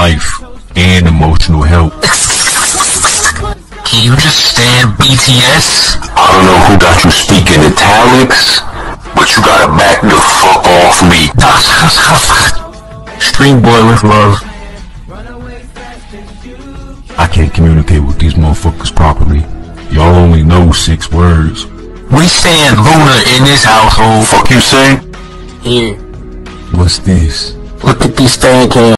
life and emotional help. Can you just stand BTS? I don't know who got you speaking italics, but you gotta back the fuck off me. Stream Boy With Luv. I can't communicate with these motherfuckers properly. Y'all only know six words. We stand LOONA in this household. Fuck you say? Here, What's this? look at these fan cams.